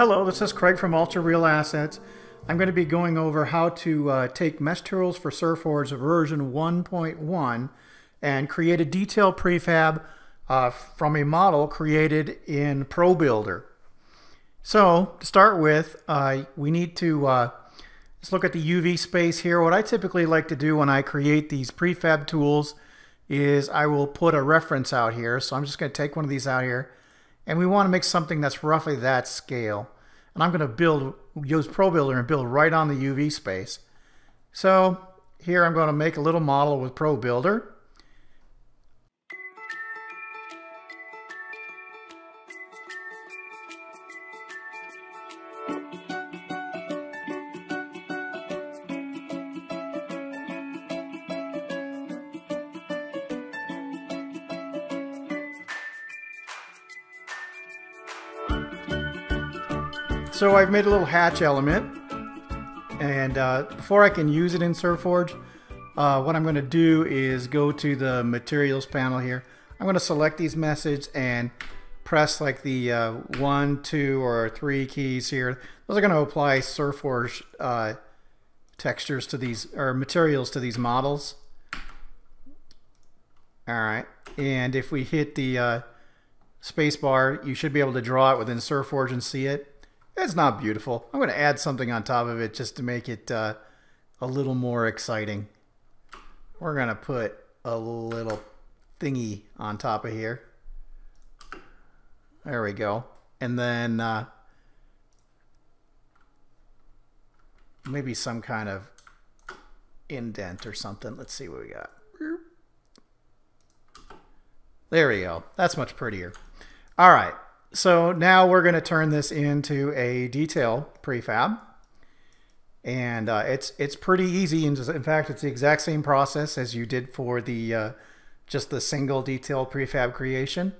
Hello, this is Craig from Ultra Real Assets. I'm going to be going over how to uh, take Mesh Tools for Surforge version 1.1 and create a detailed prefab uh, from a model created in ProBuilder. So, to start with, uh, we need to uh, let's look at the UV space here. What I typically like to do when I create these prefab tools is I will put a reference out here. So I'm just going to take one of these out here and we want to make something that's roughly that scale. And I'm going to build, use ProBuilder and build right on the UV space. So here I'm going to make a little model with ProBuilder. So I've made a little hatch element. And uh, before I can use it in Surforge, uh, what I'm going to do is go to the materials panel here. I'm going to select these messages and press like the uh, one, two, or three keys here. Those are going to apply Surforge uh, textures to these, or materials to these models. All right. And if we hit the uh, spacebar, you should be able to draw it within Surforge and see it. It's not beautiful. I'm going to add something on top of it just to make it uh, a little more exciting. We're going to put a little thingy on top of here. There we go. And then uh, maybe some kind of indent or something. Let's see what we got. There we go. That's much prettier. All right. So now we're going to turn this into a detail prefab. And uh, it's it's pretty easy. And in fact, it's the exact same process as you did for the uh, just the single detail prefab creation.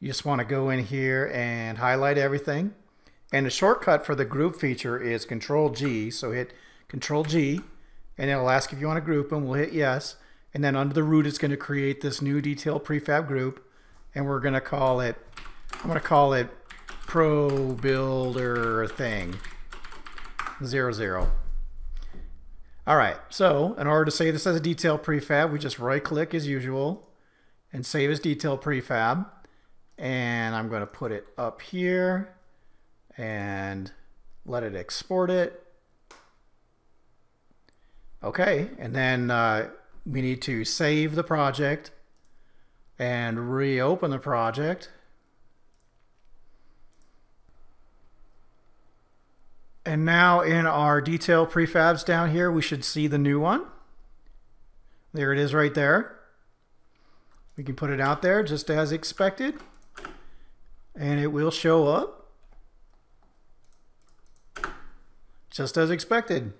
You just want to go in here and highlight everything. And the shortcut for the group feature is Control G. So hit Control G, and it'll ask if you want to group and We'll hit yes. And then under the root, it's going to create this new detail prefab group. And we're going to call it I'm going to call it Pro Builder Thing. Zero, zero. All right, so in order to save this as a detail prefab, we just right click as usual and save as detail prefab. And I'm to put it up here and let it export it. Okay, and then uh, we need to save the project and reopen the project. And now in our detail prefabs down here, we should see the new one. There it is right there. We can put it out there just as expected. And it will show up just as expected.